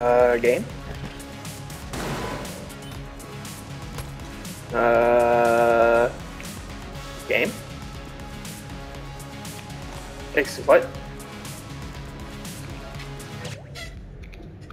Uh, game. Uh, game. Ex what?